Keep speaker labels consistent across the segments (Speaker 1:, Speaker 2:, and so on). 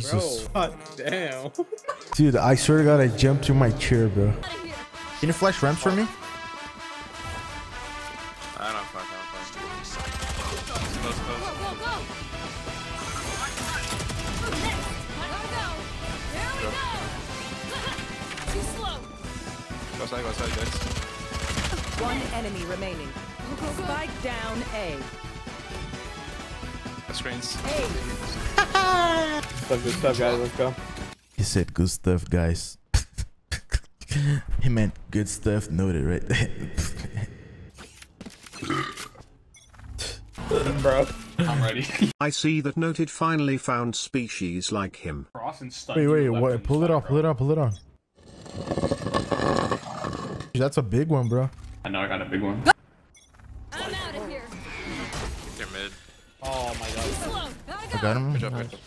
Speaker 1: Jesus.
Speaker 2: God damn.
Speaker 1: Dude, I swear to God, I jumped to my chair, bro.
Speaker 3: Out of here.
Speaker 1: Can you flash ramps for me?
Speaker 4: I don't fuck, I don't fuck. Close, close.
Speaker 3: go, go. Go. Go.
Speaker 4: Go side, go side, guys.
Speaker 5: One enemy remaining.
Speaker 3: Go, go, go.
Speaker 5: Spike down A.
Speaker 4: The screens.
Speaker 2: Some good stuff, guys. Let's go.
Speaker 1: He said good stuff, guys. he meant good stuff noted right there.
Speaker 2: Bro.
Speaker 6: I'm ready.
Speaker 7: I see that Noted finally found species like him.
Speaker 6: Cross and stun.
Speaker 1: wait, wait, what? Pull it
Speaker 6: side,
Speaker 1: off, pull it
Speaker 6: bro.
Speaker 1: off, pull it off. That's a big one, bro.
Speaker 6: I know I got a big one.
Speaker 2: Oh my god.
Speaker 3: Slow. Gotta go.
Speaker 1: I got him.
Speaker 4: Good job, good job.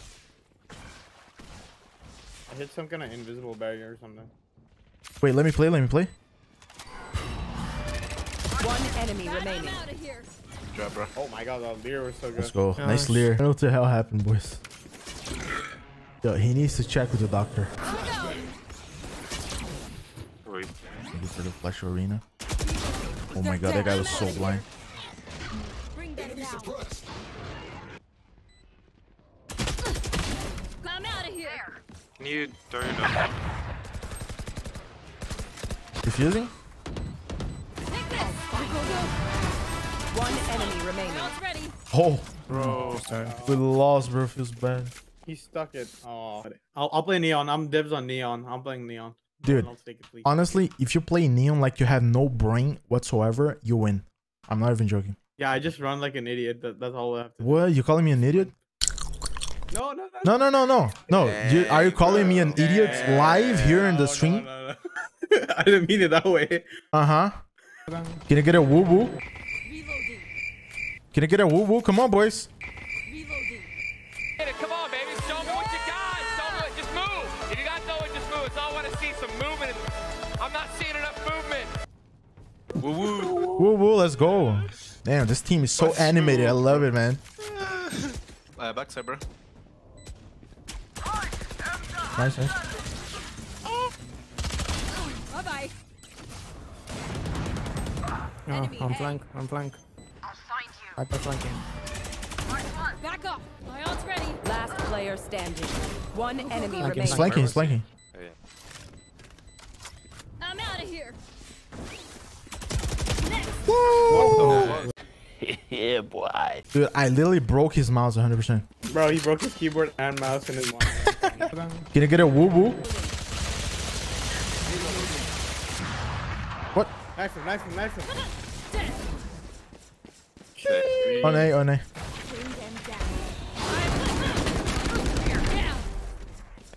Speaker 2: I hit some kind of invisible barrier or something.
Speaker 1: Wait, let me play, let me play.
Speaker 5: One enemy
Speaker 3: I'm
Speaker 5: remaining.
Speaker 3: out of here.
Speaker 4: Good job, bro.
Speaker 2: Oh my god, that leer was so good.
Speaker 1: Let's go. Nice leer. I don't know what the hell happened, boys. Yo, he needs to check with the doctor.
Speaker 3: Oh, Gotta go.
Speaker 4: Wait.
Speaker 1: Maybe for the flash arena. Oh my god, that guy was so blind.
Speaker 3: Bring them down. I'm out of here.
Speaker 4: Can you throw your dog?
Speaker 1: Defusing?
Speaker 5: One enemy remaining.
Speaker 3: Ready.
Speaker 1: Oh,
Speaker 2: Bro. sorry.
Speaker 1: we lost, bro. Feels bad.
Speaker 2: He stuck it. Oh. I'll, I'll play Neon. I'm devs on Neon. I'm playing Neon.
Speaker 1: Dude,
Speaker 2: it,
Speaker 1: honestly, if you play Neon like you have no brain whatsoever, you win. I'm not even joking.
Speaker 2: Yeah, I just run like an idiot. That, that's all I have to do.
Speaker 1: What? You calling me an idiot?
Speaker 2: No, no, no.
Speaker 1: No, no, no, no. No. You, are you calling me an idiot live here in the stream?
Speaker 2: no, no, no. I didn't mean it that way.
Speaker 1: Uh huh. Can I get a woo woo?
Speaker 3: Reloading.
Speaker 1: Can I get a woo woo? Come on, boys.
Speaker 3: Reloading.
Speaker 8: Get. Come on, baby. Show me what you got. Show me what. Just move. If you got no one, just move. It's all I want to see some movement. I'm not seeing enough movement.
Speaker 4: Woo woo.
Speaker 1: Woo woo. Let's go. Damn, this team is so animated. I love it, man.
Speaker 4: Uh, backside, bro.
Speaker 1: Nice, nice.
Speaker 3: Bye bye.
Speaker 9: Oh, I'm
Speaker 3: A.
Speaker 9: flank. I'm flank. Hyper flanking.
Speaker 3: Back up. My ult's ready.
Speaker 5: Last player standing. One oh, enemy
Speaker 9: Flanking,
Speaker 5: remaining.
Speaker 1: He's flanking. He's flanking.
Speaker 4: Oh, yeah.
Speaker 3: I'm out of here.
Speaker 10: yeah, boy.
Speaker 1: Dude, I literally broke his mouse 100%.
Speaker 2: Bro, he broke his keyboard and mouse in his one.
Speaker 1: Can I get a woo woo? What?
Speaker 2: knife him, knife him, knife him.
Speaker 1: On A, on A.
Speaker 3: Bring them down. Down.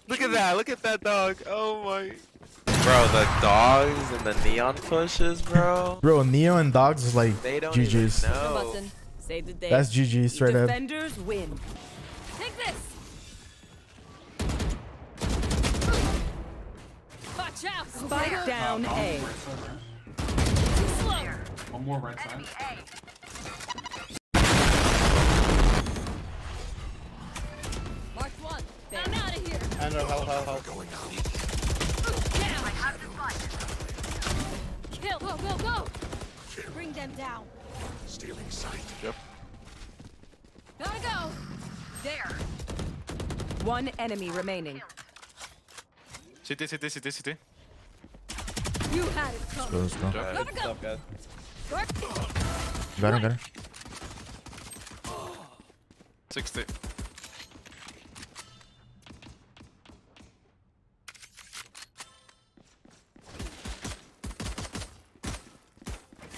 Speaker 4: Look at that. Look at that dog. Oh my. Bro, the dogs and the neon pushes, bro.
Speaker 1: Bro, Neo and Dogs is like
Speaker 4: They don't
Speaker 1: GG's.
Speaker 4: even know.
Speaker 5: button. Save the day.
Speaker 1: That's GG straight up.
Speaker 5: Defenders win.
Speaker 3: Watch out.
Speaker 5: Spike down uh, A.
Speaker 3: Too slow.
Speaker 6: One more right side.
Speaker 3: Mark one. I'm out of here.
Speaker 2: I know, hell, hell, hell.
Speaker 3: Down. Kill. Go, go, go. Bring them down. Stealing sight.
Speaker 4: Yep.
Speaker 3: Gotta go. There.
Speaker 5: One enemy remaining.
Speaker 4: CT, CT, CT, CT.
Speaker 3: You had it coming.
Speaker 1: let's go.
Speaker 3: Gotta
Speaker 2: Good
Speaker 3: go.
Speaker 2: stuff,
Speaker 1: Got him, got him.
Speaker 4: 60.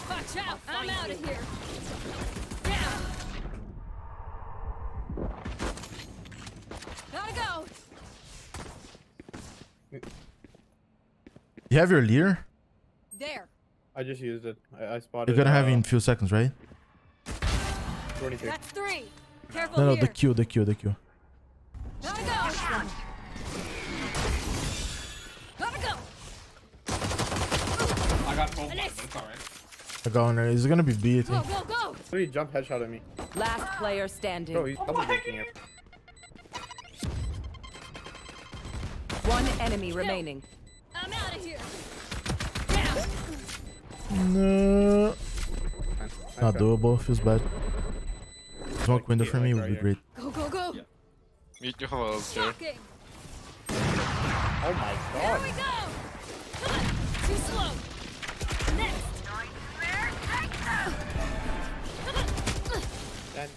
Speaker 3: Watch out. I'm out of here. Down. Gotta go.
Speaker 1: You have your leader?
Speaker 3: There.
Speaker 2: I just used it. I, I spotted.
Speaker 1: You're gonna have it
Speaker 2: uh,
Speaker 1: in a few seconds, right?
Speaker 2: 23.
Speaker 3: That's three. Careful
Speaker 1: No, no,
Speaker 3: here.
Speaker 1: the Q, the Q, the Q.
Speaker 3: Gotta go. Gotta go.
Speaker 6: I got 12 it's alright.
Speaker 1: I got on there. It's gonna be B, I
Speaker 3: Go,
Speaker 1: think.
Speaker 3: go, go.
Speaker 2: Somebody jump headshot at me.
Speaker 5: Last player standing.
Speaker 2: Bro, he's double making
Speaker 5: One enemy remaining.
Speaker 3: I'm out of here.
Speaker 1: No. Not
Speaker 2: try.
Speaker 1: doable. Feels bad. Smoke window for me would be great.
Speaker 3: Go, go, go.
Speaker 4: Meet your holes, Joe.
Speaker 3: Shocking.
Speaker 2: Oh my
Speaker 3: There
Speaker 2: god.
Speaker 3: we go. Come on. Too slow. Next.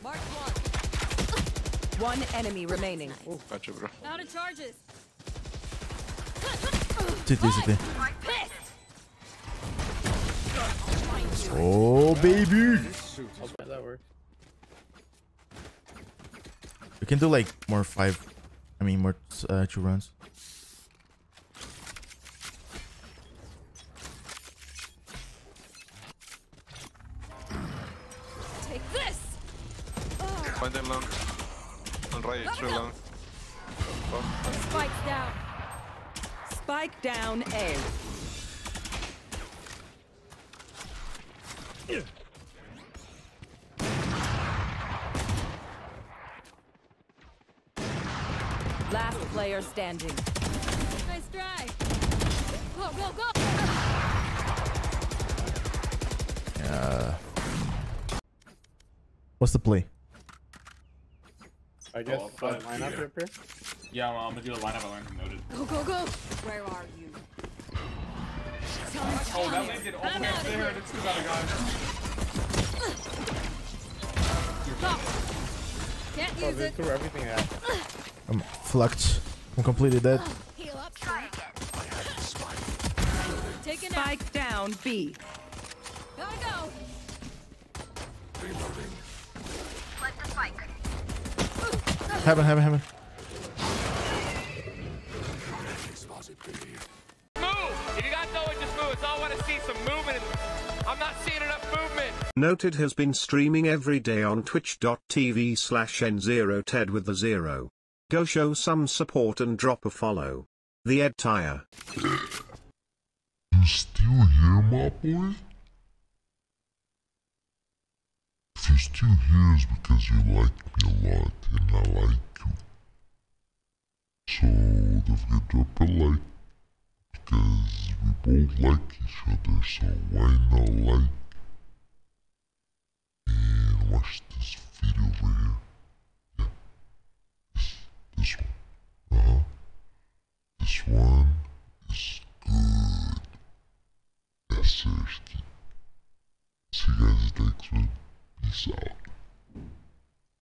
Speaker 3: Mark one.
Speaker 5: One enemy remaining.
Speaker 4: Oh, gotcha, bro.
Speaker 3: Out of charges.
Speaker 1: City, city.
Speaker 3: Pissed.
Speaker 1: Oh, baby.
Speaker 2: Okay, that works.
Speaker 1: We can do like more five. I mean, more uh, two rounds.
Speaker 3: Take this.
Speaker 4: Find them long. On right, it's real long.
Speaker 3: Spikes down.
Speaker 5: Spike down A. Last player standing.
Speaker 3: Nice try. Go, go, go.
Speaker 1: Uh, what's the play?
Speaker 2: I guess
Speaker 6: Oh,
Speaker 2: uh,
Speaker 6: fuck
Speaker 2: line up
Speaker 6: yeah.
Speaker 2: here.
Speaker 6: Yeah, well, I'm gonna do a lineup I learned from Noted.
Speaker 3: Go, go, go. Where are you?
Speaker 6: Oh, that landed all the way up there. That's too bad, guys.
Speaker 3: Can't
Speaker 2: Oh,
Speaker 3: use
Speaker 2: they
Speaker 3: it.
Speaker 2: threw everything at.
Speaker 1: I'm flucked. I'm completely dead.
Speaker 3: Heal up. Try again. Taking out.
Speaker 5: Spike down B.
Speaker 3: Gotta go.
Speaker 1: Heaven, heaven, heaven.
Speaker 8: Move! If you got no one, just move. It's all I want to see some movement. and I'm not seeing enough movement.
Speaker 7: Noted has been streaming every day on twitch.tv slash n0ted with the zero. Go show some support and drop a follow. The Ed Tire.
Speaker 10: You still here, my boy? If you're still here, it's because you like me a lot and I like you. So don't forget to drop a like because we both like each other, so why not like? And watch this video over here.